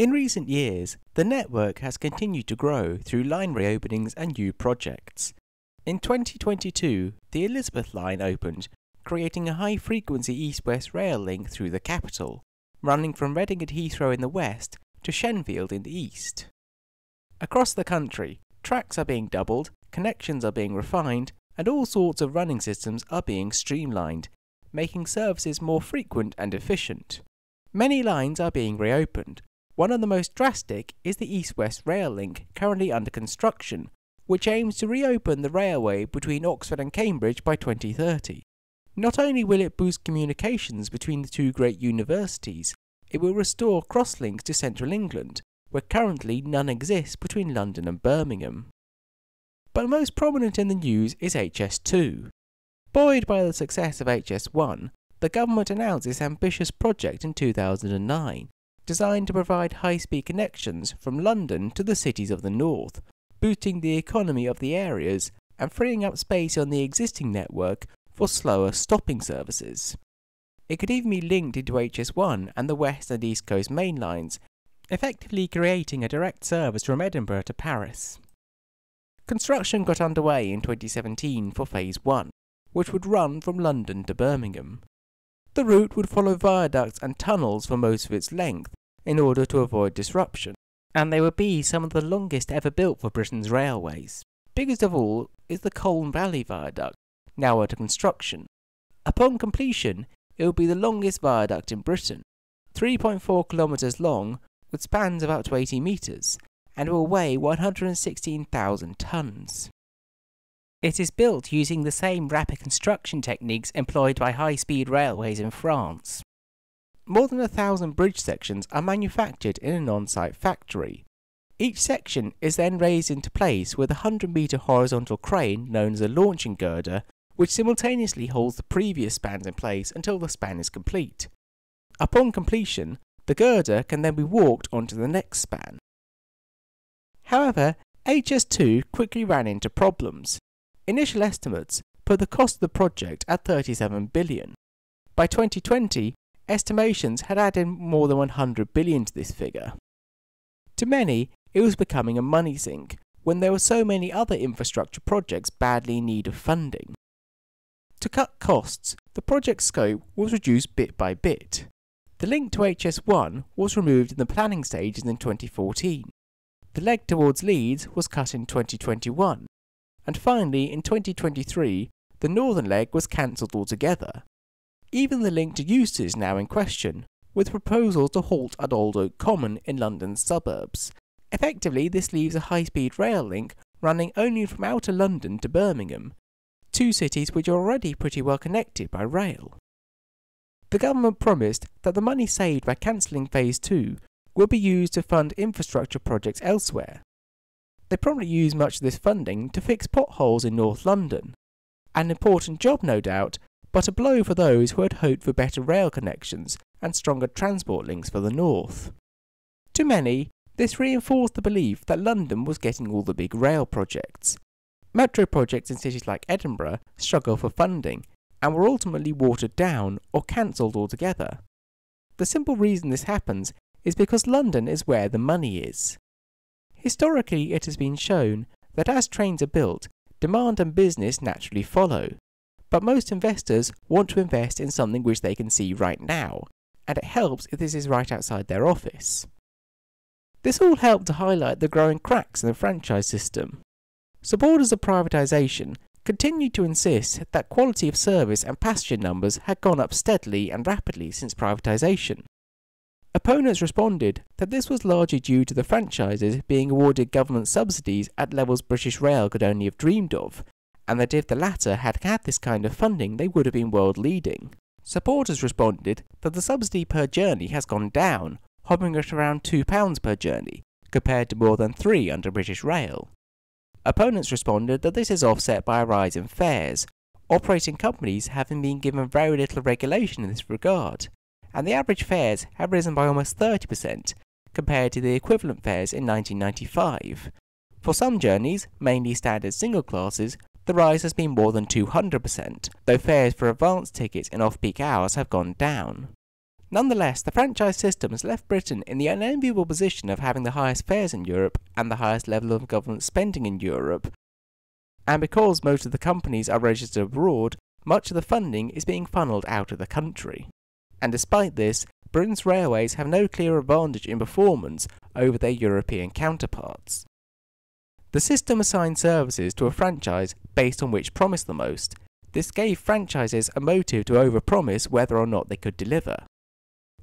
In recent years, the network has continued to grow through line reopenings and new projects. In 2022, the Elizabeth line opened, creating a high frequency east west rail link through the capital, running from Reading at Heathrow in the west to Shenfield in the east. Across the country, tracks are being doubled, connections are being refined, and all sorts of running systems are being streamlined, making services more frequent and efficient. Many lines are being reopened. One of the most drastic is the east west rail link currently under construction, which aims to reopen the railway between Oxford and Cambridge by 2030. Not only will it boost communications between the two great universities, it will restore crosslinks to central England, where currently none exist between London and Birmingham. But most prominent in the news is HS2. Buoyed by the success of HS1, the government announced this ambitious project in 2009, designed to provide high-speed connections from London to the cities of the north, boosting the economy of the areas and freeing up space on the existing network for slower stopping services. It could even be linked into HS1 and the West and East Coast main lines, effectively creating a direct service from Edinburgh to Paris. Construction got underway in 2017 for Phase 1, which would run from London to Birmingham. The route would follow viaducts and tunnels for most of its length in order to avoid disruption, and they would be some of the longest ever built for Britain's railways. Biggest of all is the Colne Valley Viaduct, now under construction. Upon completion, it will be the longest viaduct in Britain, 3.4 kilometres long with spans of up to 80 metres, and will weigh 116,000 tonnes. It is built using the same rapid construction techniques employed by high-speed railways in France. More than a thousand bridge sections are manufactured in an on-site factory. Each section is then raised into place with a 100 metre horizontal crane known as a launching girder which simultaneously holds the previous spans in place until the span is complete. Upon completion, the girder can then be walked onto the next span. However, HS2 quickly ran into problems. Initial estimates put the cost of the project at 37 billion. By 2020, estimations had added more than 100 billion to this figure. To many, it was becoming a money sink when there were so many other infrastructure projects badly in need of funding. To cut costs, the project scope was reduced bit by bit. The link to HS1 was removed in the planning stages in 2014. The leg towards Leeds was cut in 2021. And finally, in 2023, the northern leg was cancelled altogether. Even the link to Euston is now in question, with proposals to halt at Old Oak Common in London's suburbs. Effectively, this leaves a high-speed rail link running only from outer London to Birmingham, two cities which are already pretty well connected by rail. The government promised that the money saved by cancelling Phase 2 will be used to fund infrastructure projects elsewhere. They probably use much of this funding to fix potholes in North London. An important job, no doubt, but a blow for those who had hoped for better rail connections and stronger transport links for the north. To many, this reinforced the belief that London was getting all the big rail projects, Metro projects in cities like Edinburgh struggle for funding and were ultimately watered down or cancelled altogether. The simple reason this happens is because London is where the money is. Historically, it has been shown that as trains are built, demand and business naturally follow. But most investors want to invest in something which they can see right now, and it helps if this is right outside their office. This all helped to highlight the growing cracks in the franchise system. Supporters of privatisation continued to insist that quality of service and passenger numbers had gone up steadily and rapidly since privatisation. Opponents responded that this was largely due to the franchises being awarded government subsidies at levels British Rail could only have dreamed of, and that if the latter had had this kind of funding they would have been world leading. Supporters responded that the subsidy per journey has gone down, hovering at around £2 per journey, compared to more than 3 under British Rail. Opponents responded that this is offset by a rise in fares, operating companies having been given very little regulation in this regard, and the average fares have risen by almost 30% compared to the equivalent fares in 1995. For some journeys, mainly standard single classes, the rise has been more than 200%, though fares for advanced tickets in off-peak hours have gone down. Nonetheless, the franchise system has left Britain in the unenviable position of having the highest fares in Europe and the highest level of government spending in Europe. And because most of the companies are registered abroad, much of the funding is being funneled out of the country. And despite this, Britain's railways have no clear advantage in performance over their European counterparts. The system assigned services to a franchise based on which promised the most. This gave franchises a motive to overpromise whether or not they could deliver.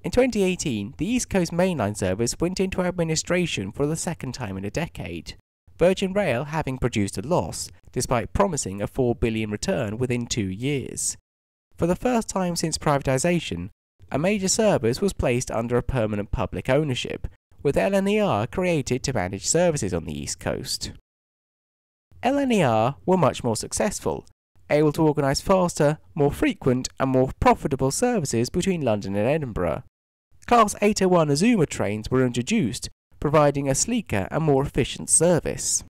In 2018, the East Coast Mainline service went into administration for the second time in a decade, Virgin Rail having produced a loss, despite promising a 4 billion return within two years. For the first time since privatisation, a major service was placed under a permanent public ownership, with LNER created to manage services on the East Coast. LNER were much more successful, able to organise faster, more frequent and more profitable services between London and Edinburgh. Class 801 Azuma trains were introduced, providing a sleeker and more efficient service.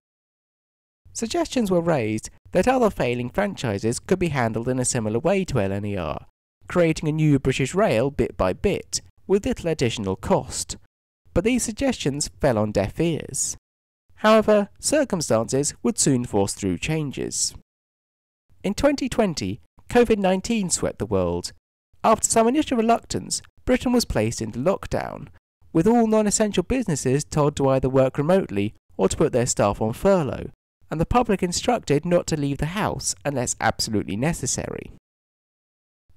Suggestions were raised that other failing franchises could be handled in a similar way to LNER, creating a new British Rail bit by bit, with little additional cost. But these suggestions fell on deaf ears. However, circumstances would soon force through changes. In 2020, COVID 19 swept the world. After some initial reluctance, Britain was placed into lockdown, with all non essential businesses told to either work remotely or to put their staff on furlough, and the public instructed not to leave the house unless absolutely necessary.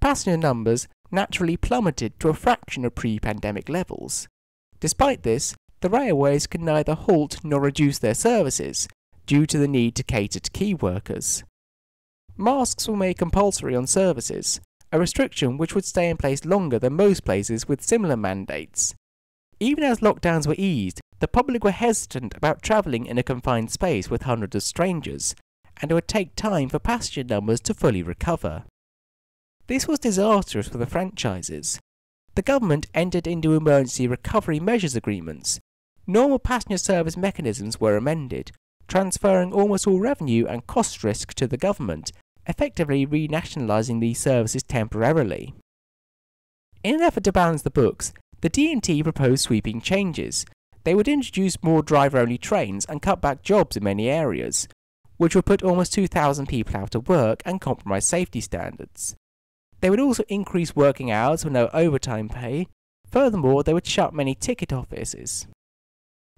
Passenger numbers naturally plummeted to a fraction of pre pandemic levels. Despite this, the railways could neither halt nor reduce their services due to the need to cater to key workers. Masks were made compulsory on services, a restriction which would stay in place longer than most places with similar mandates. Even as lockdowns were eased, the public were hesitant about travelling in a confined space with hundreds of strangers, and it would take time for passenger numbers to fully recover. This was disastrous for the franchises. The government entered into emergency recovery measures agreements. Normal passenger service mechanisms were amended, transferring almost all revenue and cost risk to the government effectively renationalising these services temporarily. In an effort to balance the books, the DfT proposed sweeping changes. They would introduce more driver-only trains and cut back jobs in many areas, which would put almost 2,000 people out of work and compromise safety standards. They would also increase working hours with no overtime pay. Furthermore, they would shut many ticket offices.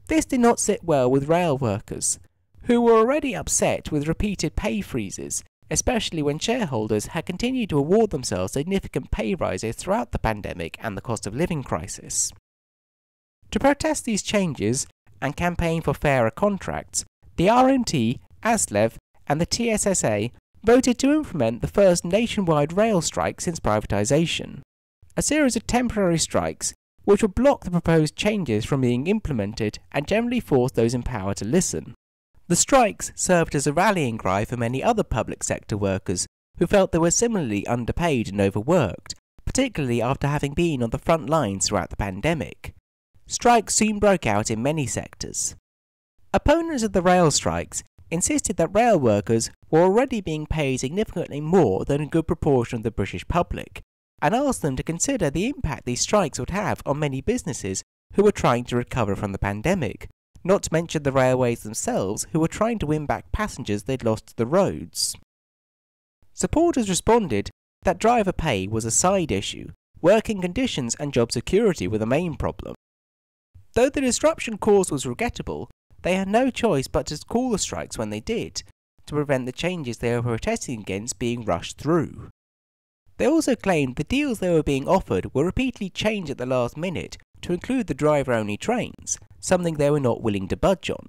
This did not sit well with rail workers, who were already upset with repeated pay freezes especially when shareholders had continued to award themselves significant pay rises throughout the pandemic and the cost of living crisis. To protest these changes and campaign for fairer contracts, the RMT, ASLEF, and the TSSA voted to implement the first nationwide rail strike since privatisation. A series of temporary strikes which would block the proposed changes from being implemented and generally force those in power to listen. The strikes served as a rallying cry for many other public sector workers who felt they were similarly underpaid and overworked, particularly after having been on the front lines throughout the pandemic. Strikes soon broke out in many sectors. Opponents of the rail strikes insisted that rail workers were already being paid significantly more than a good proportion of the British public, and asked them to consider the impact these strikes would have on many businesses who were trying to recover from the pandemic, not to mention the railways themselves, who were trying to win back passengers they'd lost to the roads. Supporters responded that driver pay was a side issue, working conditions and job security were the main problem. Though the disruption caused was regrettable, they had no choice but to call the strikes when they did, to prevent the changes they were protesting against being rushed through. They also claimed the deals they were being offered were repeatedly changed at the last minute to include the driver only trains, something they were not willing to budge on.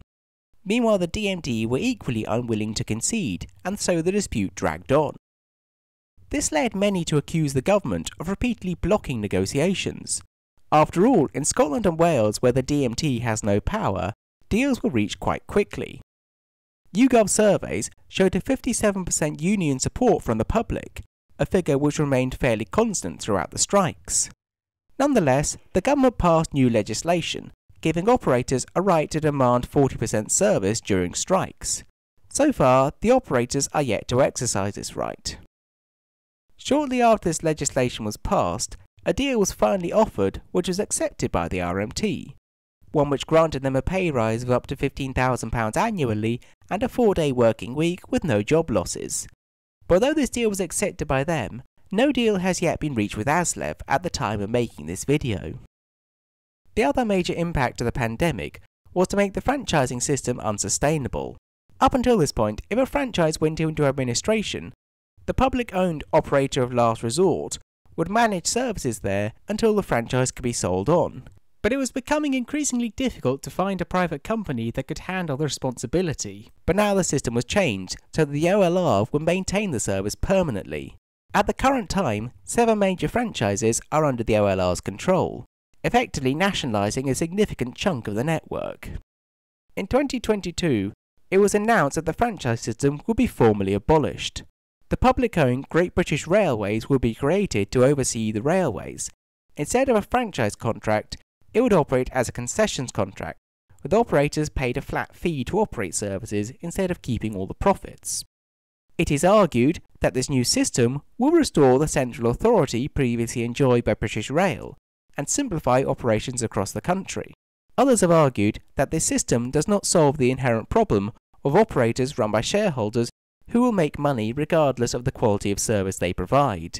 Meanwhile, the DfT were equally unwilling to concede, and so the dispute dragged on. This led many to accuse the government of repeatedly blocking negotiations. After all, in Scotland and Wales, where the DfT has no power, deals were reached quite quickly. YouGov surveys showed a 57% union support from the public, a figure which remained fairly constant throughout the strikes. Nonetheless, the government passed new legislation, giving operators a right to demand 40% service during strikes. So far, the operators are yet to exercise this right. Shortly after this legislation was passed, a deal was finally offered which was accepted by the RMT, one which granted them a pay rise of up to £15,000 annually and a four day working week with no job losses. But although this deal was accepted by them, no deal has yet been reached with ASLEF at the time of making this video. The other major impact of the pandemic was to make the franchising system unsustainable. Up until this point, if a franchise went into administration, the public owned operator of last resort would manage services there until the franchise could be sold on. But it was becoming increasingly difficult to find a private company that could handle the responsibility. But now the system was changed so that the OLR would maintain the service permanently. At the current time, seven major franchises are under the OLR's control, effectively nationalising a significant chunk of the network. In 2022, it was announced that the franchise system would be formally abolished. The public owned Great British Railways would be created to oversee the railways. Instead of a franchise contract, it would operate as a concessions contract, with operators paid a flat fee to operate services instead of keeping all the profits. It is argued that this new system will restore the central authority previously enjoyed by British Rail, and simplify operations across the country. Others have argued that this system does not solve the inherent problem of operators run by shareholders who will make money regardless of the quality of service they provide.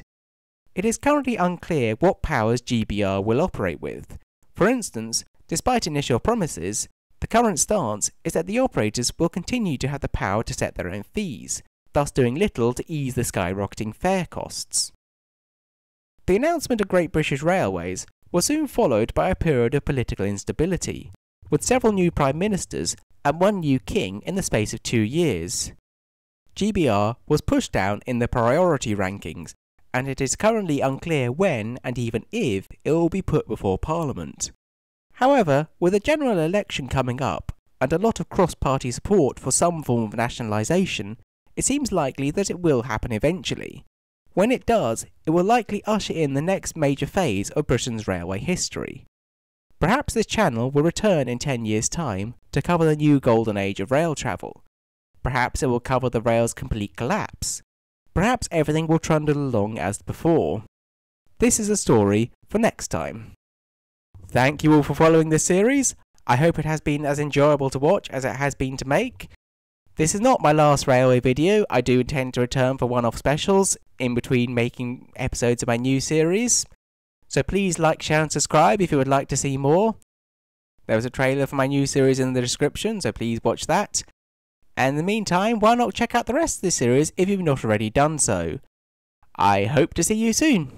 It is currently unclear what powers GBR will operate with. For instance, despite initial promises, the current stance is that the operators will continue to have the power to set their own fees, thus doing little to ease the skyrocketing fare costs. The announcement of Great British Railways was soon followed by a period of political instability, with several new prime ministers and one new king in the space of two years. GBR was pushed down in the priority rankings, and it is currently unclear when and even if it will be put before Parliament. However, with a general election coming up and a lot of cross party support for some form of nationalisation, it seems likely that it will happen eventually. When it does, it will likely usher in the next major phase of Britain's railway history. Perhaps this channel will return in 10 years' time to cover the new golden age of rail travel. Perhaps it will cover the rail's complete collapse. Perhaps everything will trundle along as before. This is a story for next time. Thank you all for following this series. I hope it has been as enjoyable to watch as it has been to make. This is not my last railway video, I do intend to return for one-off specials in between making episodes of my new series. So please like, share and subscribe if you would like to see more. There was a trailer for my new series in the description, so please watch that. And in the meantime, why not check out the rest of this series if you've not already done so. I hope to see you soon.